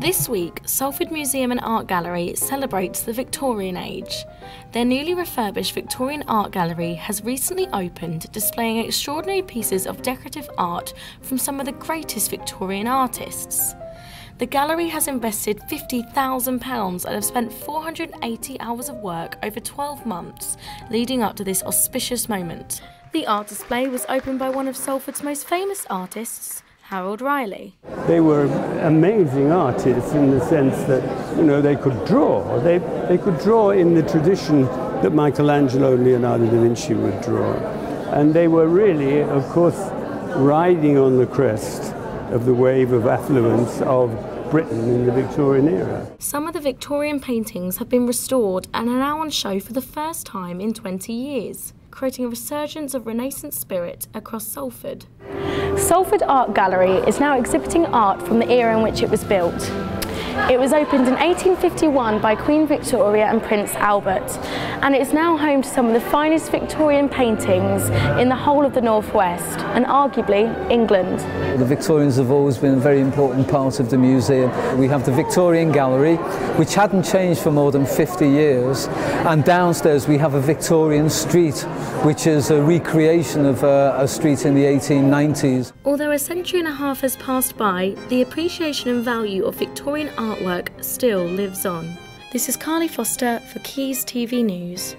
This week, Salford Museum and Art Gallery celebrates the Victorian age. Their newly refurbished Victorian Art Gallery has recently opened, displaying extraordinary pieces of decorative art from some of the greatest Victorian artists. The gallery has invested £50,000 and have spent 480 hours of work over 12 months leading up to this auspicious moment. The art display was opened by one of Salford's most famous artists, Harold Riley. They were amazing artists in the sense that, you know, they could draw. They, they could draw in the tradition that Michelangelo and Leonardo da Vinci would draw. And they were really, of course, riding on the crest of the wave of affluence of Britain in the Victorian era. Some of the Victorian paintings have been restored and are now on show for the first time in 20 years, creating a resurgence of Renaissance spirit across Salford. Salford Art Gallery is now exhibiting art from the era in which it was built. It was opened in 1851 by Queen Victoria and Prince Albert and it is now home to some of the finest Victorian paintings in the whole of the Northwest and arguably England. The Victorians have always been a very important part of the museum. We have the Victorian Gallery which hadn't changed for more than 50 years and downstairs we have a Victorian street which is a recreation of a, a street in the 1890s. Although a century and a half has passed by, the appreciation and value of Victorian artwork still lives on. This is Carlie Foster for Quays TV News.